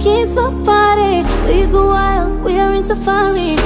kids will party We go wild, we are in safari.